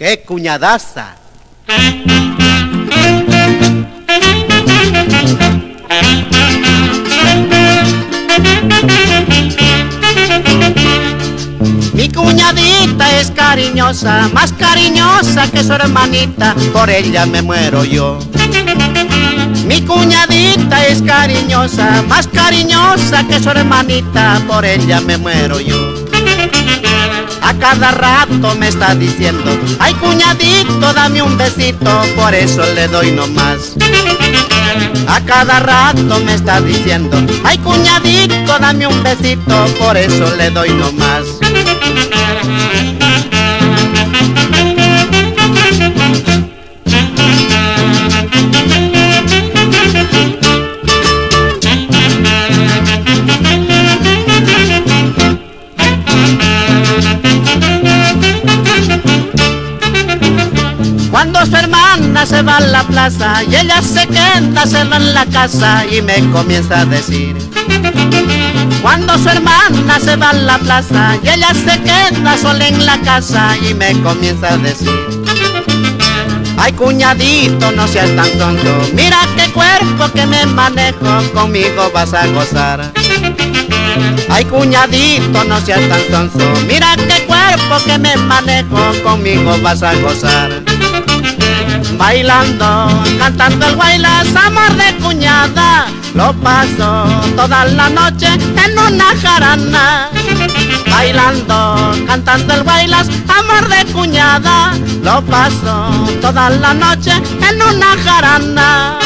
¡Qué cuñadaza! Mi cuñadita es cariñosa, más cariñosa que su hermanita, por ella me muero yo. Mi cuñadita es cariñosa, más cariñosa que su hermanita, por ella me muero yo. A cada rato me está diciendo, ay cuñadito, dame un besito, por eso le doy nomás. A cada rato me está diciendo, ay cuñadito, dame un besito, por eso le doy nomás. Se va a la plaza y ella se queda sola en la casa y me comienza a decir. Cuando su hermana se va a la plaza y ella se queda sola en la casa y me comienza a decir. Ay cuñadito, no seas tan tonto, mira qué cuerpo que me manejo, conmigo vas a gozar. Ay cuñadito, no seas tan tonto, mira qué cuerpo que me manejo, conmigo vas a gozar bailando, cantando el bailas, amor de cuñada. Lo paso toda la noche en una jarana. Bailando, cantando el bailas, amor de cuñada. Lo paso toda la noche en una jarana.